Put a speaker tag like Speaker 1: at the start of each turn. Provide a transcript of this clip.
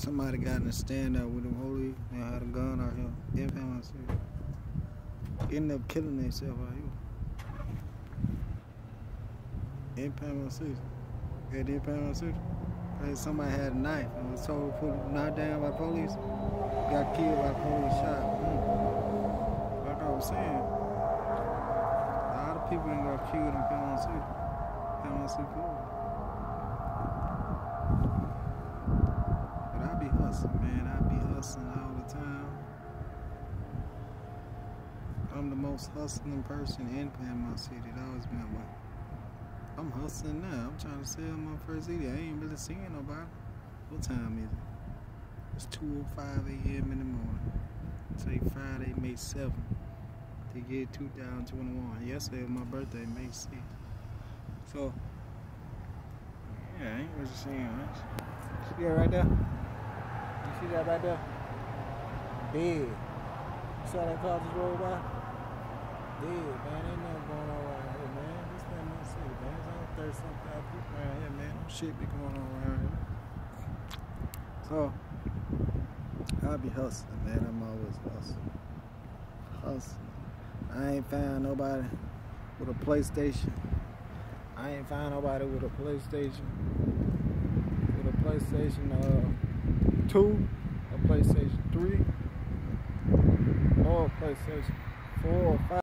Speaker 1: Somebody got in a standout with them holy and had a gun out here in Panama City. Ended up killing themselves out here. In Panama City. In Panama City. Like somebody had a knife and was told put knocked down by police. Got killed by police shot. Mm. Like I was saying. A lot of people didn't got killed in Panama City. Panama City, But man. I be hustling all the time. I'm the most hustling person in Panama City. That always been my I'm hustling now. I'm trying to sell my first CD. I ain't really seeing nobody. What time is it? It's 2.05 a.m. in the morning. Say Friday, May 7th. To get 2021. Yesterday was my birthday, May 6th. So, yeah, I ain't really seeing much. That right there? See that right there? Dead. You saw that car just roll by? Dead, man. Ain't nothing going on around here, man. This ain't my city, man. There's only 30 something people around here, man. No shit be going on around here. So, I be hustling, man. I'm always hustling. Hustling. I ain't found nobody with a PlayStation. I ain't found nobody with a PlayStation. With a PlayStation uh, 2, a PlayStation 3, or a PlayStation 4 or 5.